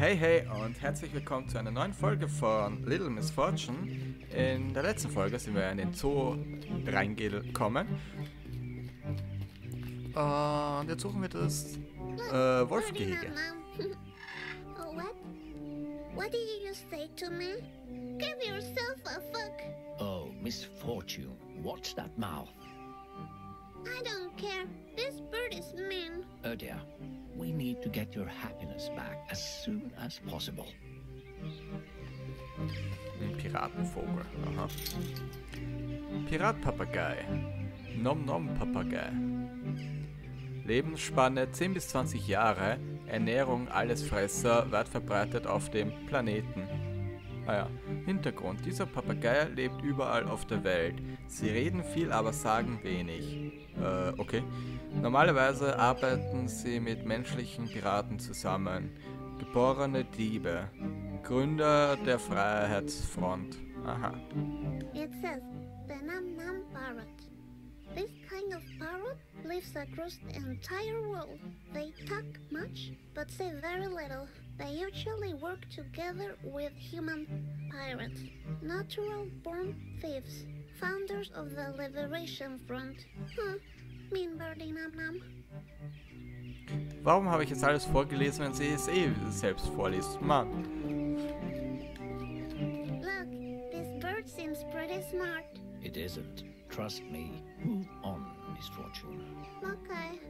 Hey, hey und herzlich willkommen zu einer neuen Folge von Little Miss Fortune. In der letzten Folge sind wir in den Zoo reingekommen. Und jetzt suchen wir das äh, Wolfgehege. oh, what? What did you just say to me? Give yourself a fuck. Oh, Miss Fortune, watch that mouth. I don't care. This bird is mean. Oh dear, we need to get your happiness back as soon as possible. Ein Piratenvogel. Aha. Piratpapagei. Nom Nom Papagei. Lebensspanne 10 bis 20 Jahre. Ernährung Allesfresser, weit verbreitet auf dem Planeten. Ah ja. Hintergrund. Dieser Papagei lebt überall auf der Welt. Sie reden viel, aber sagen wenig. Äh, okay. Normalerweise arbeiten sie mit menschlichen Piraten zusammen. Geborene Diebe. Gründer der Freiheitsfront. Aha. It says Nam parrot. This kind of parrot lives across the entire world. They talk much, but say very little. They usually work together with human pirates, natural born thieves, founders of the Liberation Front. Huh, mean birdie Nam Nam. Warum habe ich jetzt alles vorgelesen, wenn sie es eh selbst vorliest? Mann. Look, this bird seems pretty smart. It isn't. Trust me. Move on, Miss Fortune. Okay.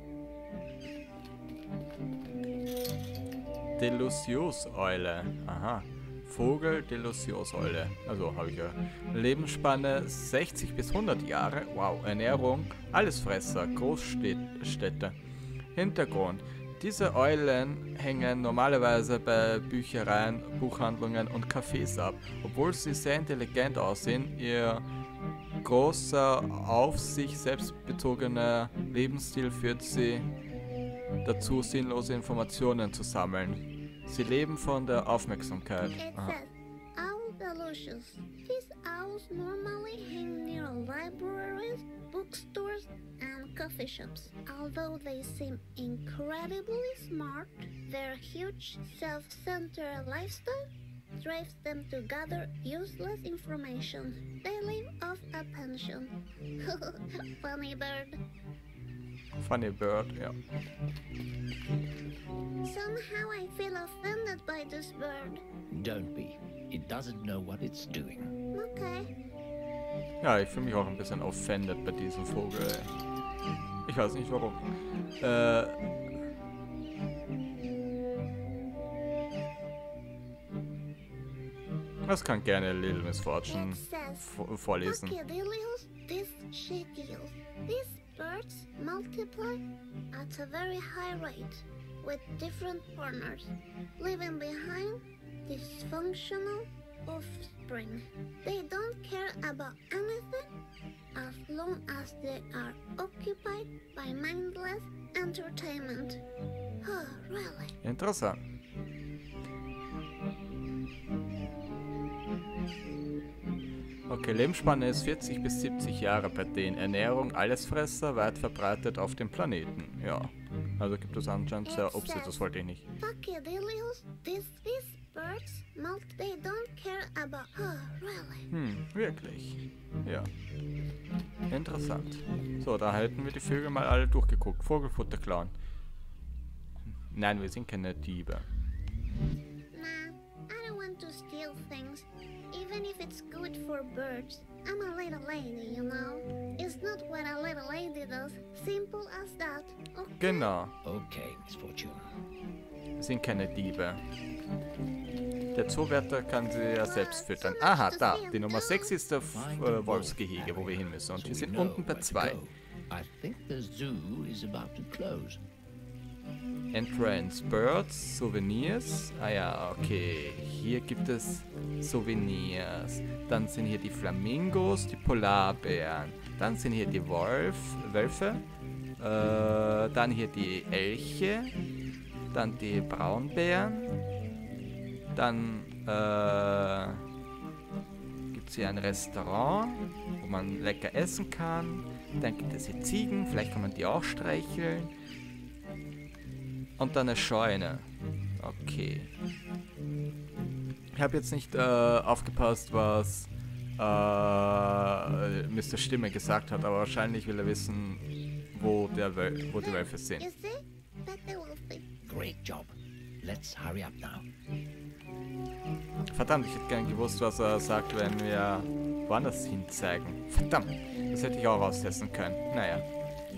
Delusios-Eule. Aha. Vogel Delusios-Eule. Also habe ich ja. Lebensspanne 60 bis 100 Jahre. Wow. Ernährung Allesfresser. Großstädte. Hintergrund. Diese Eulen hängen normalerweise bei Büchereien, Buchhandlungen und Cafés ab. Obwohl sie sehr intelligent aussehen, ihr großer, auf sich selbst bezogener Lebensstil führt sie dazu, sinnlose Informationen zu sammeln. Sie leben von der Aufmerksamkeit. Aha. Delicious. These owls normally hang near libraries, bookstores, and coffee shops. Although they seem incredibly smart, their huge self-centered lifestyle drives them to gather useless information. They live off attention. Funny bird. Funny Bird, ja. Somehow I feel offended by this bird. Don't be. It doesn't know what it's doing. Okay. Ja, ich fühle mich auch ein bisschen offended bei diesem Vogel. ey. Ich weiß nicht warum. Äh. Das kann gerne Little Miss Fortune It says vo- vorlesen. These birds multiply at a very high rate with different partners, leaving behind dysfunctional offspring. They don't care about anything as long as they are occupied by mindless entertainment. Oh, really? Interessant. Okay, Lebensspanne ist 40 bis 70 Jahre bei denen. Ernährung, Allesfresser, weit verbreitet auf dem Planeten. Ja. Also gibt es anscheinend sehr... Ups, das wollte ich nicht. Hm, wirklich. Ja. Interessant. So, da hätten wir die Vögel mal alle durchgeguckt. Vogelfutter klauen. Nein, wir sind keine Diebe. For birds. I'm a little lady, you know. It's not what a little lady does. Simple as that. Okay. Genau. Okay, Miss Fortune. Wir sind keine Diebe. Der Zoowärter kann sie ja selbst füttern. Aha, da. Die Nummer 6 ist der äh, Wolfsgehege, wo wir hin müssen. Und wir sind unten bei where to 2. go. I think the zoo is about to close. Entrance Birds, Souvenirs. Ah ja, okay. Hier gibt es Souvenirs. Dann sind hier die Flamingos, die Polarbären. Dann sind hier die Wolf, Wölfe. Äh, dann hier die Elche. Dann die Braunbären. Dann äh, gibt es hier ein Restaurant, wo man lecker essen kann. Dann gibt es hier Ziegen, vielleicht kann man die auch streicheln. Und dann eine Scheune. Okay. Ich habe jetzt nicht äh, aufgepasst, was äh, Mr. Stimme gesagt hat, aber wahrscheinlich will er wissen, wo, der Wöl wo die Wölfe sind. Great job. Let's hurry up now. Verdammt, ich hätte gern gewusst, was er sagt, wenn wir woanders hin zeigen. Verdammt, das hätte ich auch austesten können. Naja,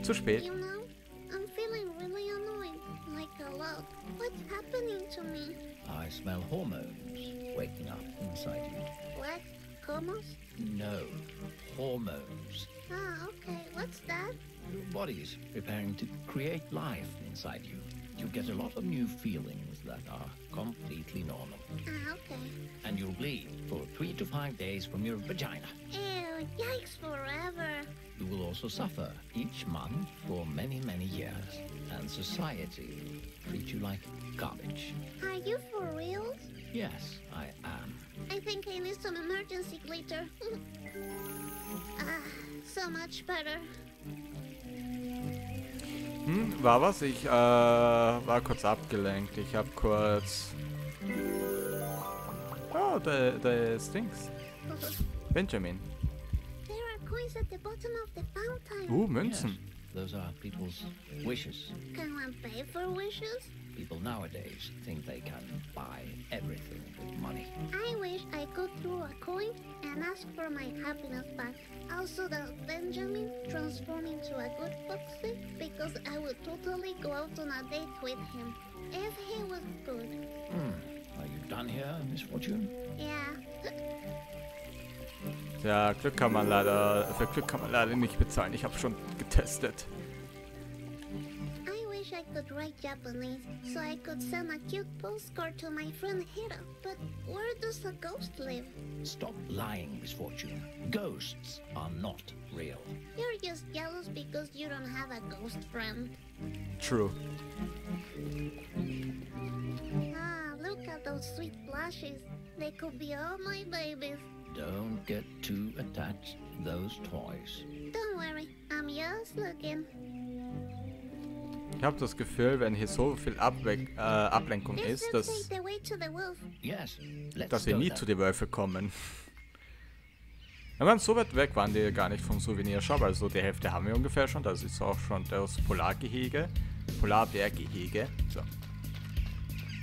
zu spät. Hormones. Ah, okay. What's that? Your body's preparing to create life inside you. You get a lot of new feelings that are completely normal. Ah, okay. And you'll bleed for three to five days from your vagina. Ew, yikes forever. You will also suffer each month for many, many years. And society treats you like garbage. Are you for real? Yes, I am. I think I need some emergency glitter. ah, so much better. Hm, war was? Ich äh, war kurz abgelenkt. Ich habe kurz... Oh, der, der Stinks. Benjamin. there are coins at the bottom of the fountain. Uh, Münzen. Yes, those are people's wishes. Can one pay for wishes? People nowadays think they can buy everything with money. I wish I could throw a coin and ask for my happiness back. Also, that Benjamin transform into a good foxy because I would totally go out on a date with him if he was good. Hmm. Are you done here, Miss Fortune? Yeah. Ja, Glück kann man leider... Für Glück kann man leider nicht bezahlen. Ich habe schon getestet. I wish I could write Japanese so I could send a cute postcard to my friend Hira. But where does a ghost live? Stop lying, Miss Fortune. Ghosts are not real. You're just jealous because you don't have a ghost friend. True. Ah, look at those sweet blushes. They could be all my babies. Don't get too attached to those toys. Don't worry, I'm just looking. Ich habe das Gefühl, wenn hier so viel Abwe äh, Ablenkung ist, dass, like the way to the wolf. Yes, let's dass wir go nie zu den Wölfen kommen. Wir waren so weit weg, waren die gar nicht vom Souvenirshop. Also die Hälfte haben wir ungefähr schon. Das ist auch schon das Polargehege. Polarbärgehege. So.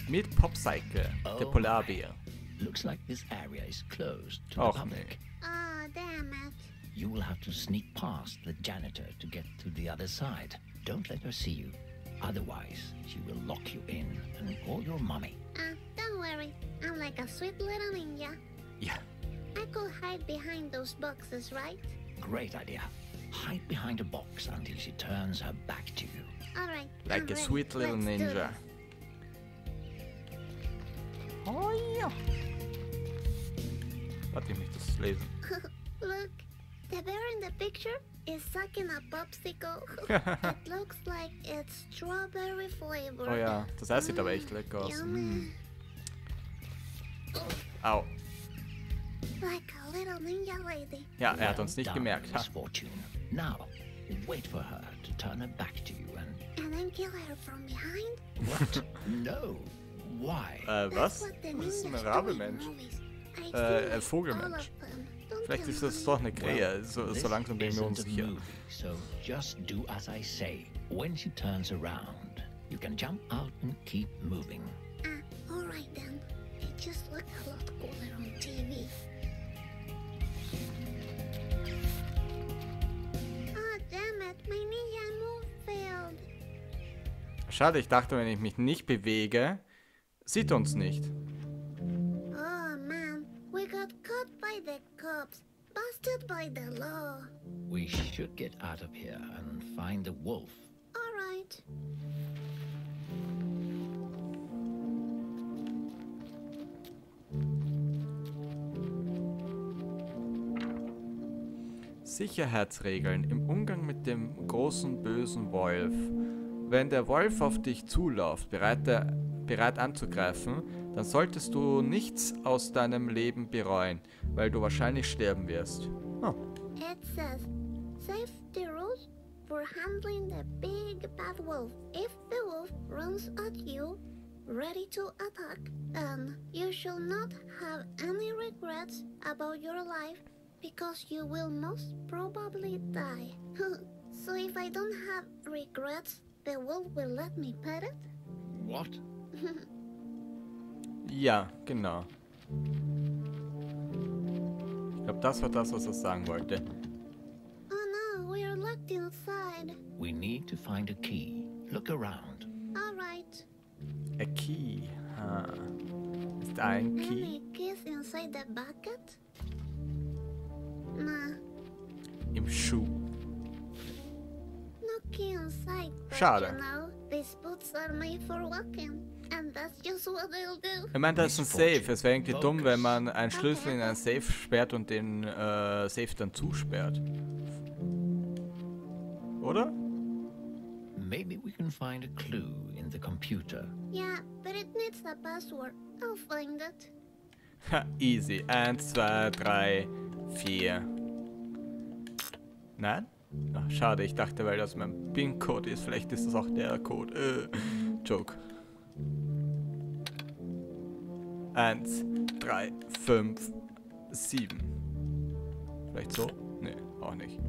Mit Popcycle, der Oh Polarbär. Looks like this area is closed to Och, the public. Oh, damn it. You will have to sneak past the janitor to get to the other side. Don't let her see you. Otherwise, she will lock you in and call your mommy. Ah, don't worry. I'm like a sweet little ninja. Yeah. I could hide behind those boxes, right? Great idea. Hide behind a box until she turns her back to you. Alright. Like I'm a ready. sweet little Let's do ninja. Oh ja. Warte, ich möchte das lesen. this. Look, the bear in the picture is sucking a popsicle. it looks like it's strawberry flavor. Oh ja, das Eis sieht aber echt lecker aus. Yummy. Mm. Au. Like a little ninja lady. Ja, er hat uns nicht Done, gemerkt. Ha. Now, wait for her to turn her back to you and And then kill her from behind? what? no. Why? Äh, was? Das ist ein. I've Äh, ein Vogelmensch. Vielleicht ist das doch eine Krähe. So, so langsam bin ich mir unsicher. so just do as I say. When she turns around, you can jump out and keep moving. Ah, alright then. It just looked a lot cooler on TV. Ah. Schade, ich dachte, wenn ich mich nicht bewege, sieht uns nicht. Oh man, we got caught by the cops. Busted by the law. We should get out of here and find the wolf. Alright. Sicherheitsregeln im Umgang mit dem großen bösen Wolf. Wenn der Wolf auf dich zuläuft, bereit, der, bereit anzugreifen, dann solltest du nichts aus deinem Leben bereuen, weil du wahrscheinlich sterben wirst. Oh, It says safety rules for handling the big bad wolf. If the wolf runs at you, ready to attack, and you shall not have any regrets about your life because you will most probably die. so if I don't have regrets, the wolf will let me pet it? What? Ja, genau. Ich glaube, das war das, was er sagen wollte. Oh no, we're locked inside. We need to find a key. Look around. Alright. A key. Ha. Ist da ein Key? Any keys inside the bucket? Nah, Im Schuh. no key inside. but Schade. You know, these boots are made for walking, and that's just what they'll do. Ich meine, da ist ein Safe. Es wäre irgendwie dumm, wenn man einen Schlüssel in ein Safe sperrt und den äh, Safe dann zusperrt. Oder? Maybe we can find a clue in the computer. Yeah, but it needs a password. I'll find it. Ha, easy. Eins, zwei, drei, vier. Nein? Ach, schade, ich dachte, weil das mein PIN-Code ist. Vielleicht ist das auch der Code. Äh, Joke. Eins, drei, fünf, sieben. Vielleicht so? Nee, auch nicht.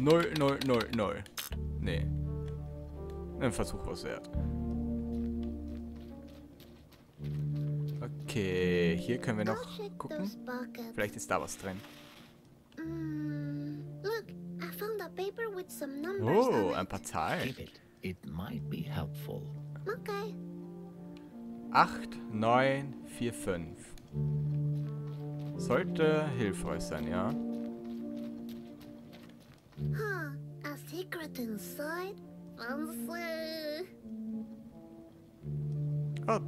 Null, null, null, null. Nee. Ein Versuch was wert. Okay, hier können wir noch gucken. Vielleicht ist da was drin. Mm, look, I found a paper with some numbers Oh, ein paar Zahlen. It might be helpful. Okay. 8, 9, 4, 5. Sollte hilfreich sein, ja. Huh, a secret inside? Fancy. Oh.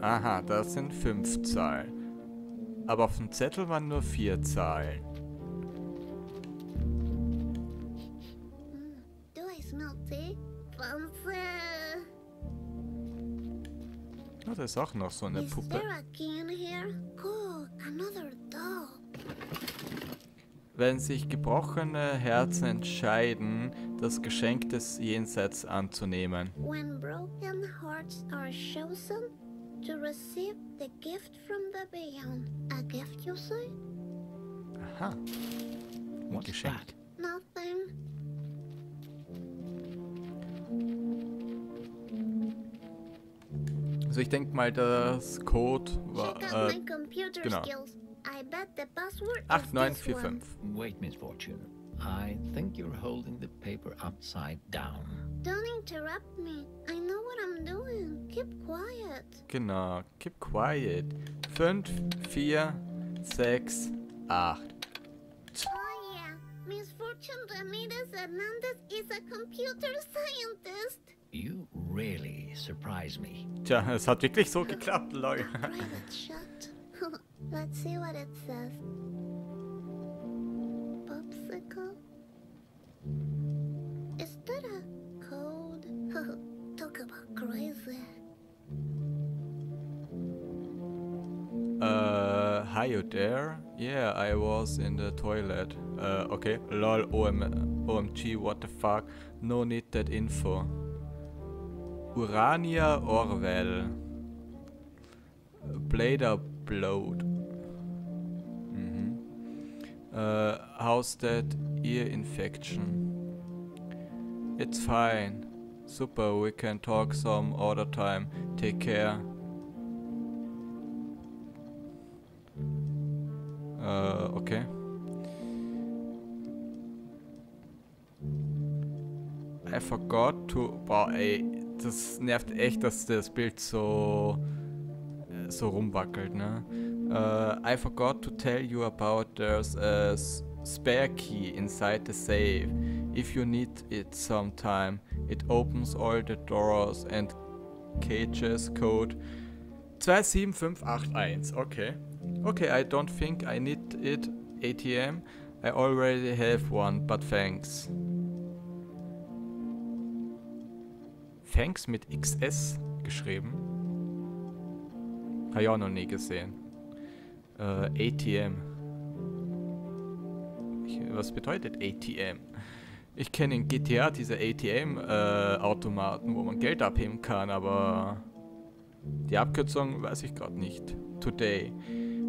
Aha, das sind 5 Zahlen. Aber auf dem Zettel waren nur 4 Zahlen. Oh, da ist auch noch so eine Puppe. Wenn sich gebrochene Herzen entscheiden, das Geschenk des Jenseits anzunehmen. When broken hearts are chosen to receive the gift from the beyond. A gift, you say? Aha, What's Geschenk. that? Also ich denke mal, das Code war äh, my computer genau. skills. I bet the password is 8, 9, this 4, one. 5. Wait, Miss Fortune. I think you're holding the paper upside down. Don't interrupt me. I know what I'm doing. Keep quiet. Genau, keep quiet. 5, 4, 6, 8. Oh yeah, Miss Fortune Ramirez Hernandez is a computer scientist. You really surprise me. Tja, es hat wirklich so geklappt, lol. Private shut. Let's see what it says. Popsicle? Is that a code? Talk about crazy. Uh, hi you there? Yeah, I was in the toilet. Uh, okay. Lol, OM, OMG, what the fuck? No need that info. Urania Orwell. Blader Bloat. Mhm. Uh, how's that ear infection? It's fine. Super, we can talk some other time. Take care. Äh, okay. I forgot to... Boah, ey, das nervt echt, dass das Bild so... äh, so rumwackelt, ne? Äh, I forgot to tell you about there's a spare key inside the safe. If you need it sometime, it opens all the doors and cages code 27581. Okay. Okay, I don't think I need it ATM. I already have one, but thanks. Thanks mit XS geschrieben. Habe ich auch noch nie gesehen. Äh, ATM. Ich, was bedeutet ATM? Ich kenne in GTA diese ATM-Automaten, wo man Geld abheben kann, aber Die Abkürzung weiß ich gerade nicht. Today.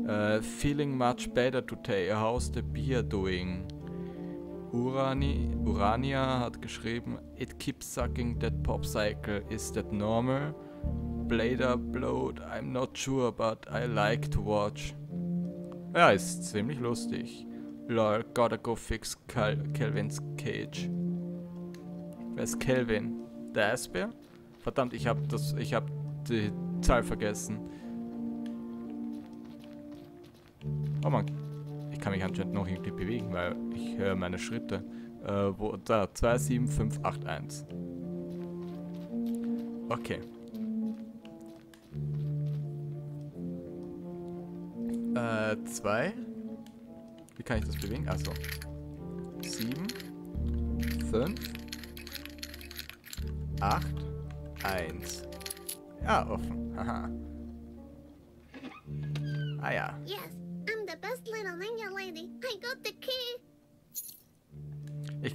Uh, feeling much better today. How's the beer doing? Urani, Urania hat geschrieben, It keeps sucking that pop cycle. Is that normal? Blader blowed. I'm not sure, but I like to watch. Ja, ist ziemlich lustig. Lol, gotta go fix Cal Calvin's cage. Wer ist Calvin? Der Eisbär? Verdammt, ich hab das, ich hab die Zahl vergessen. Oh man, ich kann mich anscheinend noch irgendwie bewegen, weil ich höre meine Schritte. Äh, wo, da, 27581. Okay. Äh, 2. Wie kann ich das bewegen? Achso. 7, 5, 8, 1. Ja, offen. Haha. Ah ja.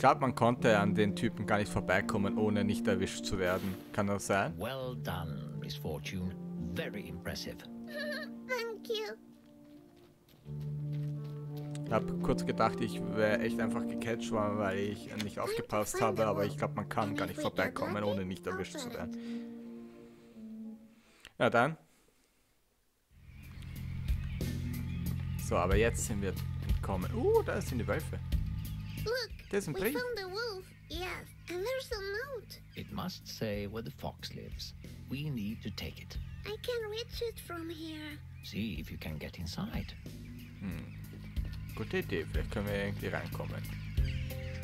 Glaube, man konnte an den Typen gar nicht vorbeikommen, ohne nicht erwischt zu werden. Kann das sein? Well done, Miss Fortune. Very impressive. Thank you. Ich habe kurz gedacht, ich wäre echt einfach gecatcht worden, weil ich nicht aufgepasst habe, aber ich glaube, man kann gar nicht vorbeikommen, ohne nicht erwischt zu werden. Ja, dann. So, aber jetzt sind wir entkommen. Uh, da sind die Wölfe. Look, There's a we brief. found the wolf. Yes, and there's a note. It must say where the fox lives. We need to take it. I can reach it from here. See if you can get inside. Gute Idee, vielleicht können wir irgendwie reinkommen.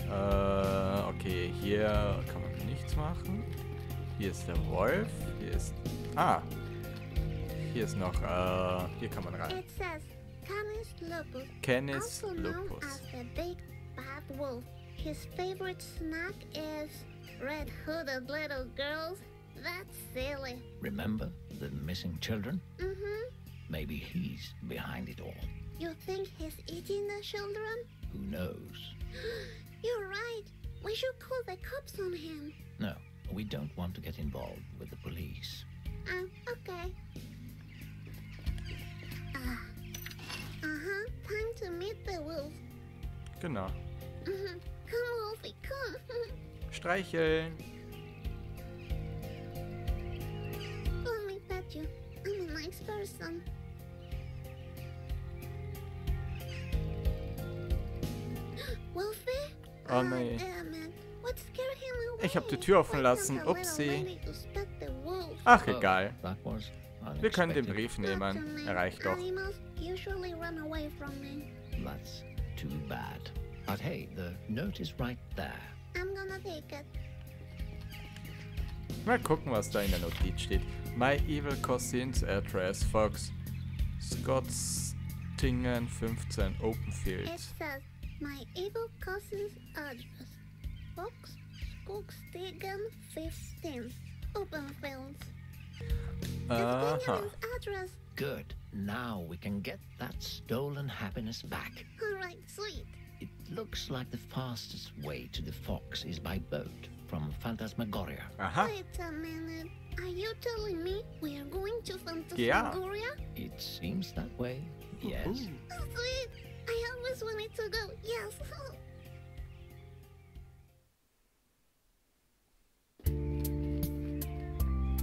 Äh, okay, hier kann man nichts machen. Hier ist der Wolf. Hier ist. Ah! Hier ist noch. Äh, hier kann man rein. It says Canis lupus, Canis also known lupus. As the big bad wolf. His favorite snack is red-hooded little girls. That's silly. Remember the missing children? Mm-hmm. Maybe he's behind it all. You think he's eating the children? Who knows? You're right. We should call the cops on him. No, we don't want to get involved with the police. Uh, okay. Ah. Uh-huh. Time to meet the wolf. Genau. Streicheln. Let me pet you. I'm a nice person. Wolfie? Oh Ah, nee. him away? Ich hab die Tür offen lassen. Upsi. Ach, Oh, egal. Wir können den. Brief nehmen. me. Er reicht doch. That's too bad. But hey, the note is right there. I'm gonna take it. Mal gucken, was da in der Notiz steht. My evil cousin's address, Fox. Scottstingen 15, Open It Fields. says, my evil cousin's address. Fox Skogstegen 15. Open fields. It's Benjamin's address. Good. Now we can get that stolen happiness back. Alright, sweet. It looks like the fastest way to the fox is by boat from Phantasmagoria. Aha. Wait a minute. Are you telling me we are going to Yeah. It seems that way. Yes. Ooh. Oh, sweet. I always wanted to go. Yes.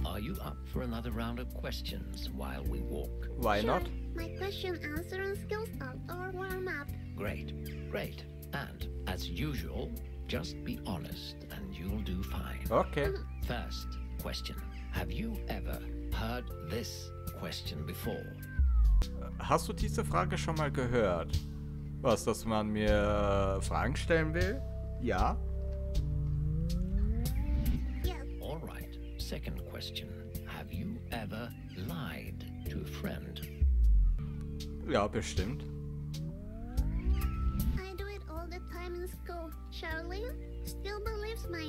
Are you up for another round of questions while we walk? Why Sure. not? My question answering skills are all warm up. Great, great. And as usual, just be honest and you'll do fine. Okay. First question Have you ever heard this question before? Hast du diese Frage schon mal gehört? Was, dass man mir äh, Fragen stellen will? Ja. Yes. All right. Second question Have you ever lied to a friend? Ja, bestimmt.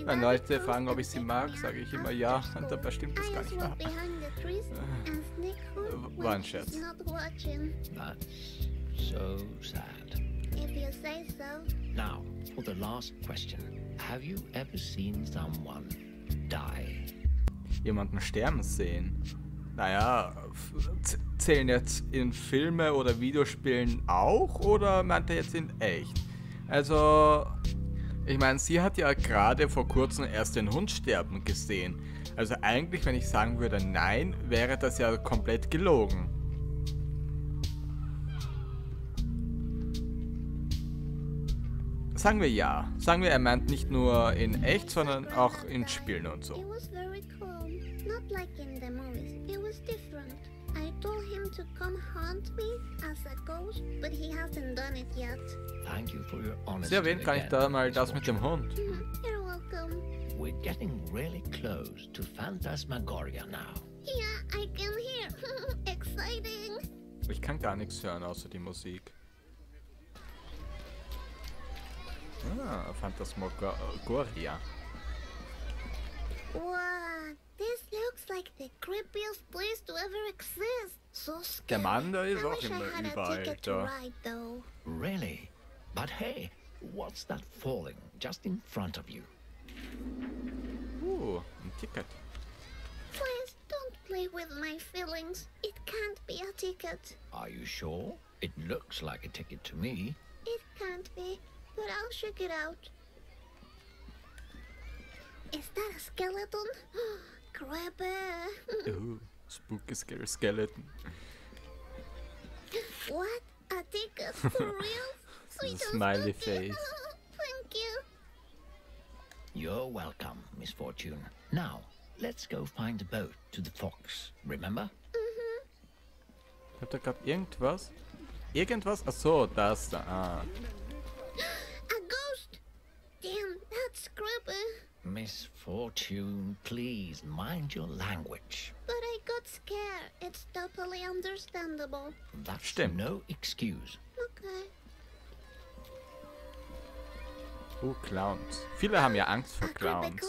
Wenn Leute fragen, ob ich sie mag, sage ich immer ja, und dabei stimmt das I gar nicht. home war ein Scherz. so sad. If you say so. Now, for the last question Have you ever seen someone die? Jemanden sterben sehen. Naja, zählen jetzt in Filme oder Videospielen auch oder meint er jetzt in echt? Also, ich meine, sie hat ja gerade vor kurzem erst den Hund sterben gesehen. Also eigentlich, wenn ich sagen würde nein, wäre das ja komplett gelogen. Sagen wir ja. Sagen wir, er meint nicht nur in echt, sondern auch in Spielen und so. was very calm, not like in him to come haunt me as a ghost, but he hasn't done it yet. Thank you for your honesty. Sie erwähnt gar nicht da mal das mit dem. Hund. Mhm, You're welcome. We're getting really close to Phantasmagoria now. Yeah, I can hear. Exciting. Ich kann gar nichts hören außer die Musik. Ah, Phantasmagoria. Wow, this looks like the creepiest place to ever exist. So scary. Der Mann da ist I auch wish I immer had a überall ticket to da. ride though. Really? But hey, what's that falling just in front of you? Uh, ein Ticket. Please don't play with my feelings. It can't be a ticket. Are you sure? It looks like a ticket to me. It can't be, but I'll check it out. Is that a skeleton? Creepy. Uh, spooky scary skeleton. what? A ticket for real? Sweet and smiley spooky. face. Thank you. You're welcome, Miss Fortune. Now, let's go find a boat to the Fox, remember? Habt ihr gerade irgendwas? Irgendwas? Ach so, das da. Ah. Creepy. Miss Fortune, please mind your language. But I got scared. It's totally understandable. That's Stimmt. no excuse. Okay. Uh, Clowns. Viele haben ja Angst vor Clowns.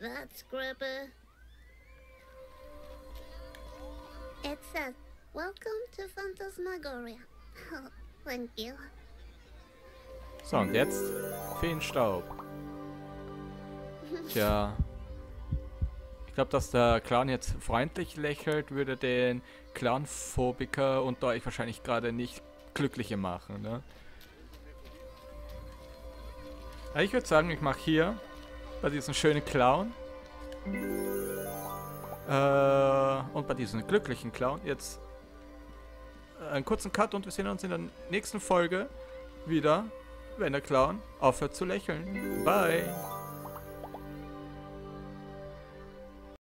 That's creepy. It says, Welcome to Phantasmagoria. Oh, thank you. So, und jetzt Feenstaub. Tja. Ich glaube, dass der Clown jetzt freundlich lächelt, würde den Clownphobiker unter euch wahrscheinlich gerade nicht glücklicher machen, ne? Aber ich würde sagen, ich mache hier bei diesem schönen Clown äh, und bei diesem glücklichen Clown jetzt einen kurzen Cut und wir sehen uns in der nächsten Folge wieder, wenn der Clown aufhört zu lächeln. Bye!